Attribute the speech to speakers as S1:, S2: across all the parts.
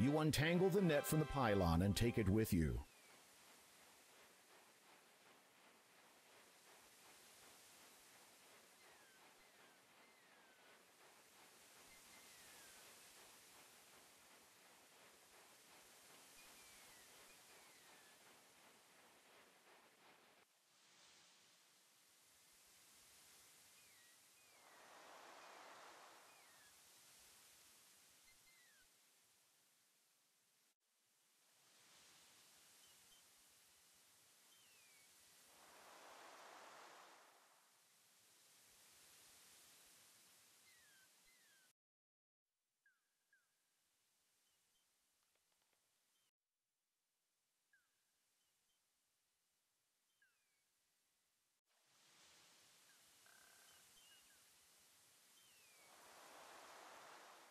S1: You untangle the net from the pylon and take it with you.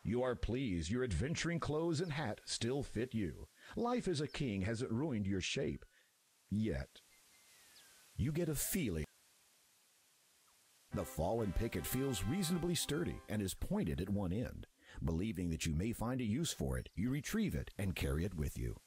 S1: You are pleased your adventuring clothes and hat still fit you. Life as a king hasn't ruined your shape. Yet. You get a feeling. The fallen picket feels reasonably sturdy and is pointed at one end. Believing that you may find a use for it, you retrieve it and carry it with you.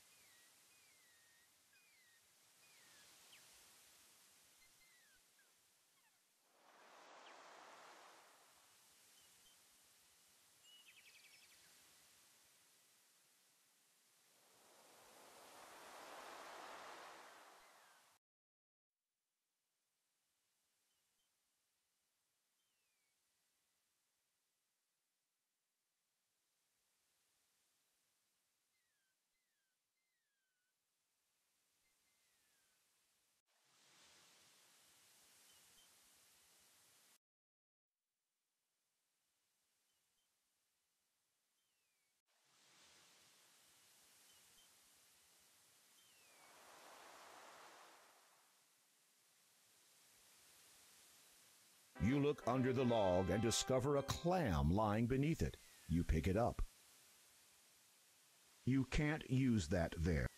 S1: You look under the log and discover a clam lying beneath it. You pick it up. You can't use that there.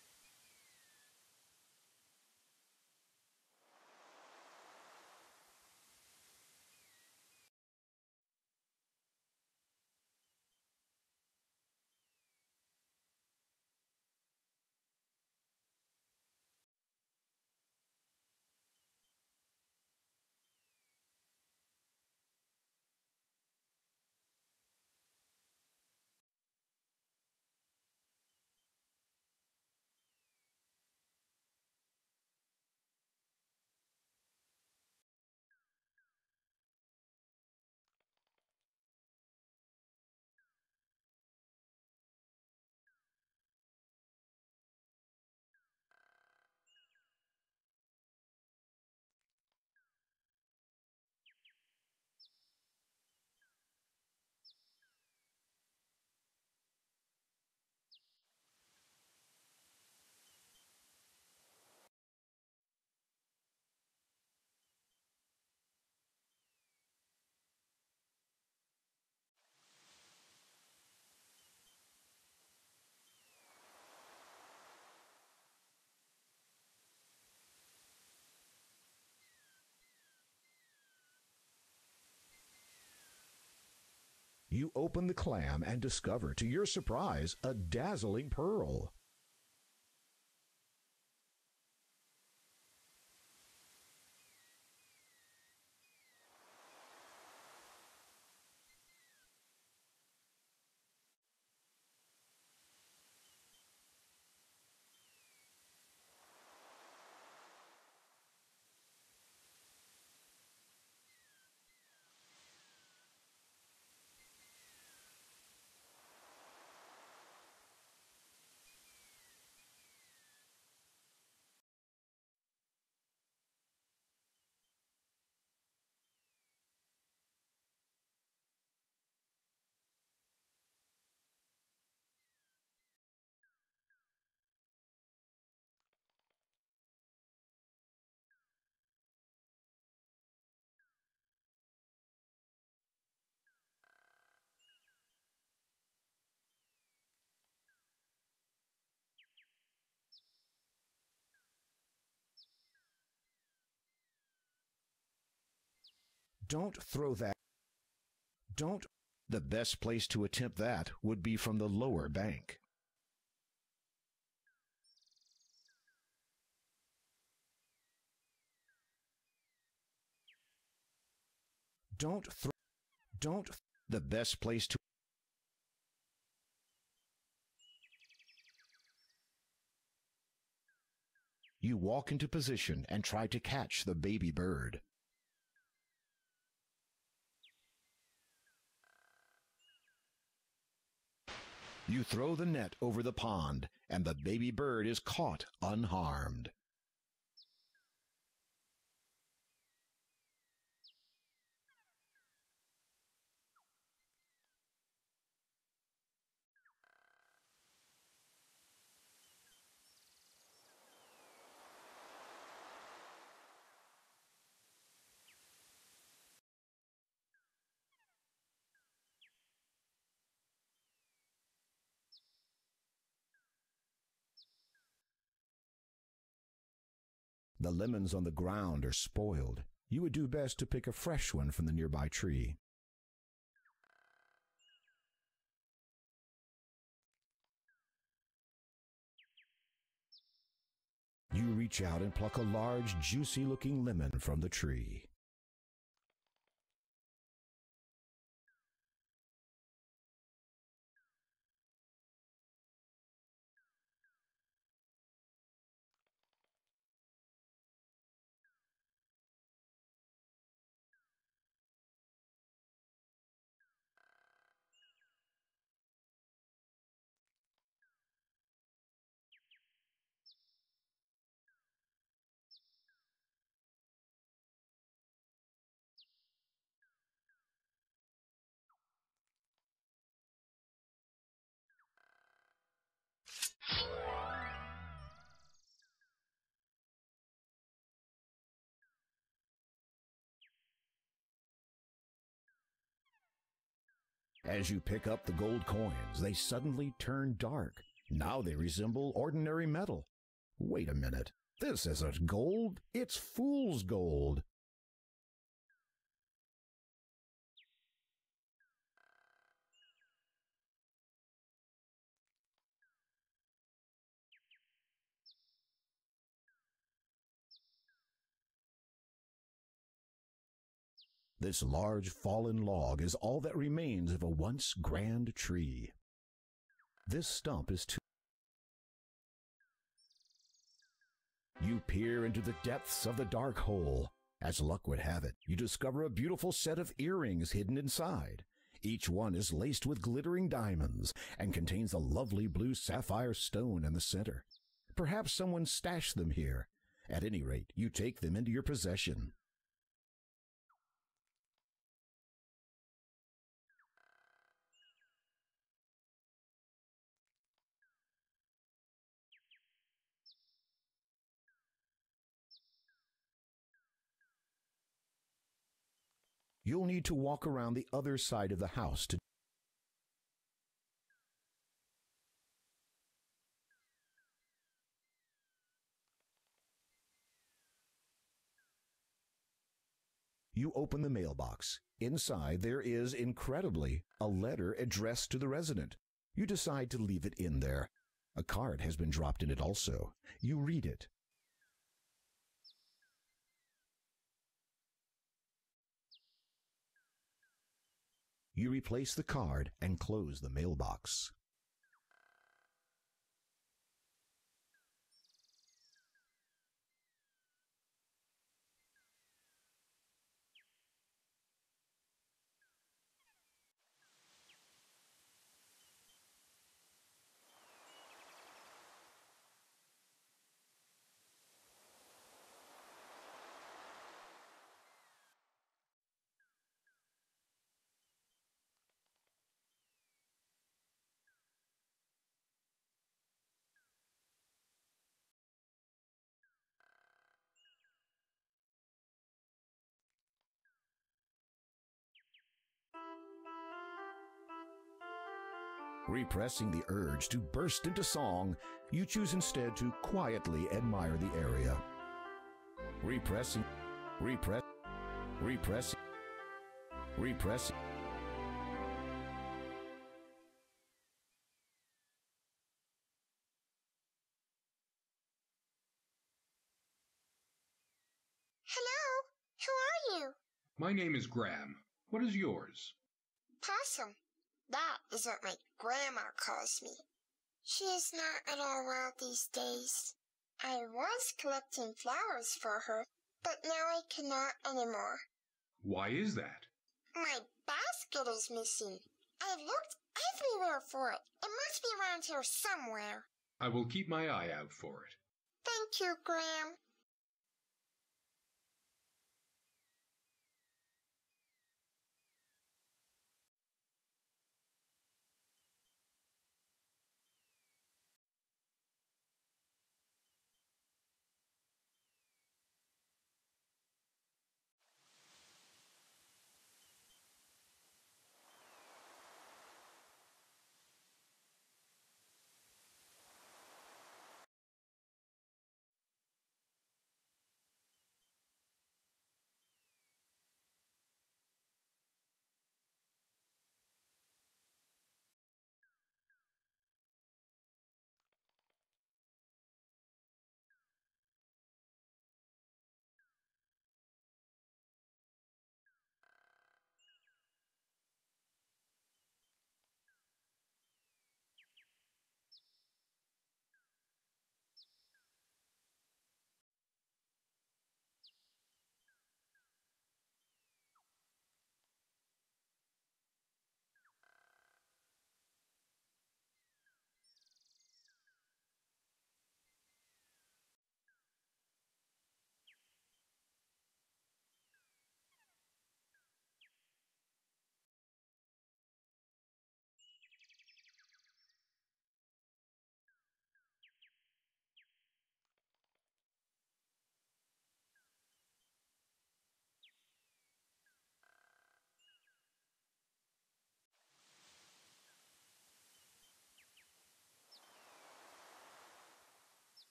S1: You open the clam and discover, to your surprise, a dazzling pearl. Don't throw that. Don't. The best place to attempt that would be from the lower bank. Don't throw. Don't. The best place to. You walk into position and try to catch the baby bird. You throw the net over the pond, and the baby bird is caught unharmed. The lemons on the ground are spoiled. You would do best to pick a fresh one from the nearby tree. You reach out and pluck a large, juicy looking lemon from the tree. As you pick up the gold coins, they suddenly turn dark. Now they resemble ordinary metal. Wait a minute. This isn't gold. It's fool's gold. This large fallen log is all that remains of a once grand tree. This stump is too. You peer into the depths of the dark hole. As luck would have it, you discover a beautiful set of earrings hidden inside. Each one is laced with glittering diamonds and contains a lovely blue sapphire stone in the center. Perhaps someone stashed them here. At any rate, you take them into your possession. You'll need to walk around the other side of the house to You open the mailbox. Inside, there is, incredibly, a letter addressed to the resident. You decide to leave it in there. A card has been dropped in it also. You read it. You replace the card and close the mailbox. Repressing the urge to burst into song, you choose instead to quietly admire the area. Repressing, repress, repressing, repressing.
S2: Hello, who are you?
S3: My name is Graham.
S2: What is yours?
S3: Possum. That is what my grandma calls me. She is not at all well these days. I was collecting flowers for her, but now I cannot anymore.
S2: Why is that?
S3: My basket is missing. I have looked everywhere for it. It must be around here somewhere.
S2: I will keep my eye out for it.
S3: Thank you, Gram.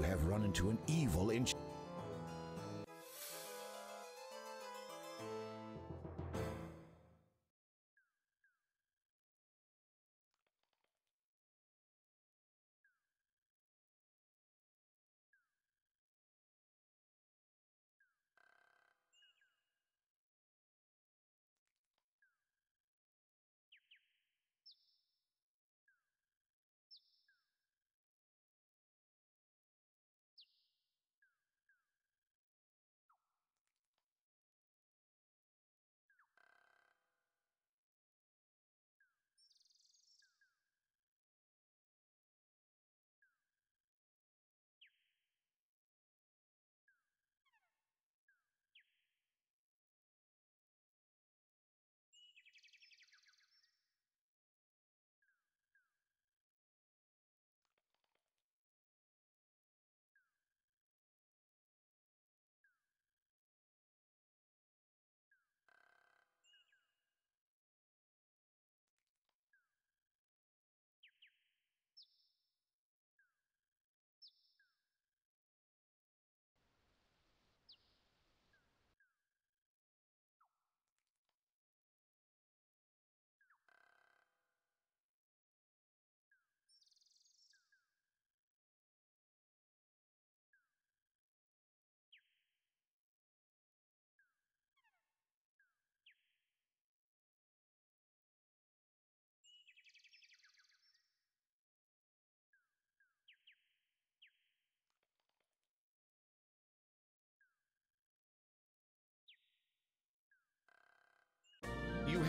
S1: You have run into an evil enchantment.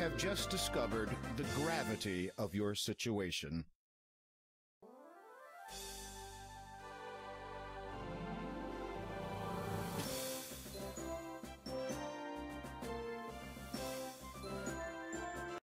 S1: Have just discovered the gravity of your situation.